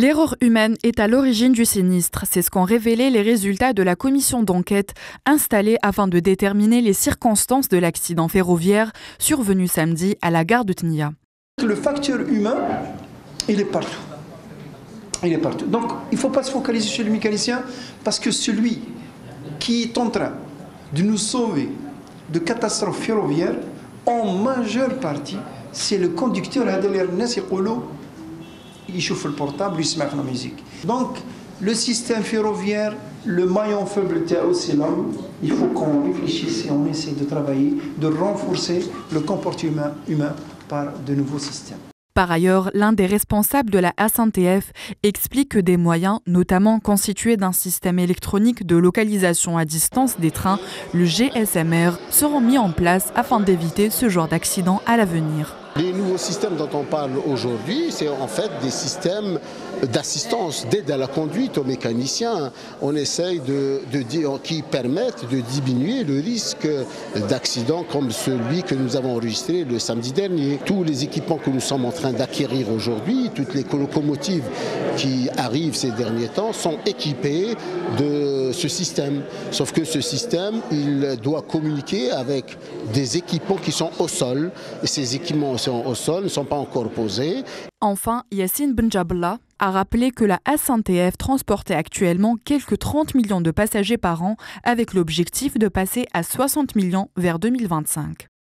L'erreur humaine est à l'origine du sinistre. C'est ce qu'ont révélé les résultats de la commission d'enquête installée afin de déterminer les circonstances de l'accident ferroviaire survenu samedi à la gare de Tnia. Le facteur humain, il est partout. Il est partout. Donc, il ne faut pas se focaliser sur le mécanicien parce que celui qui est en train de nous sauver de catastrophes ferroviaires, en majeure partie, c'est le conducteur il chauffe le portable, il se met la musique. Donc, le système ferroviaire, le maillon faible c'est l'homme. Il faut qu'on réfléchisse et on essaie de travailler, de renforcer le comportement humain par de nouveaux systèmes. Par ailleurs, l'un des responsables de la SNTF explique que des moyens, notamment constitués d'un système électronique de localisation à distance des trains, le GSMR, seront mis en place afin d'éviter ce genre d'accident à l'avenir. Les nouveaux systèmes dont on parle aujourd'hui, c'est en fait des systèmes d'assistance, d'aide à la conduite aux mécaniciens. On essaye de, dire, qui permettent de diminuer le risque d'accident comme celui que nous avons enregistré le samedi dernier. Tous les équipements que nous sommes en train d'acquérir aujourd'hui, toutes les locomotives qui arrivent ces derniers temps sont équipées de ce système. Sauf que ce système, il doit communiquer avec des équipements qui sont au sol. Ces équipements au sol ne sont pas encore posés. Enfin, Yassine Benjabla a rappelé que la SNTF transportait actuellement quelques 30 millions de passagers par an avec l'objectif de passer à 60 millions vers 2025.